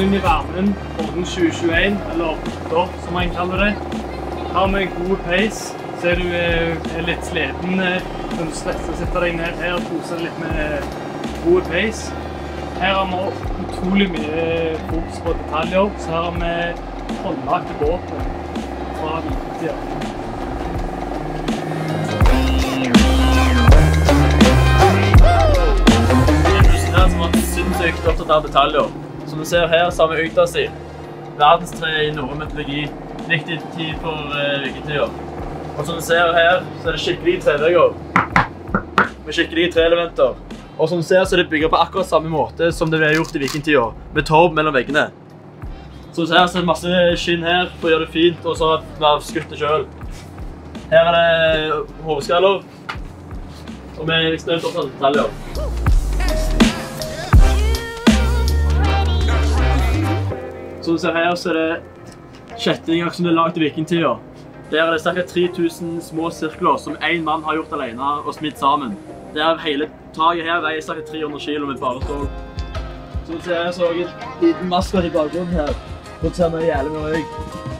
i varmen Orden 2021, eller da, som man kaller det. Her en god peis. Ser du er er litt sliten, eh, du stresse og sette deg ned her og kose deg litt med eh, god peis. Her har vi utrolig mye fokus på detaljer, så her har vi håndlagte våpen fra er var sinnssykt opptatt av detaljer. Som du ser her, så har vi si. Verdenstre i norrøn. Viktig tid for uh. Og som du ser her, så er det skikkelig trevegger. Med skikkelige treelementer. Og som du ser, så er det bygget på akkurat samme måte som det ble gjort i vikingtida. Med torv mellom veggene. Som du ser, så er det masse skinn her for å gjøre det fint, og så har skutt det sjøl. Her er det hovedskaller. Og vi er ekstremt opptatt av detaljer. Som du ser her, så er det kjettinger som er laget i vikingtida. Der er det ca. 3000 små sirkler som én mann har gjort alene og smidd sammen. Der hele taket her veier ca. 300 kg med bare stål. Som du ser så har jeg en liten maskot i bakgrunnen her. Ser vi jævlig med røyk.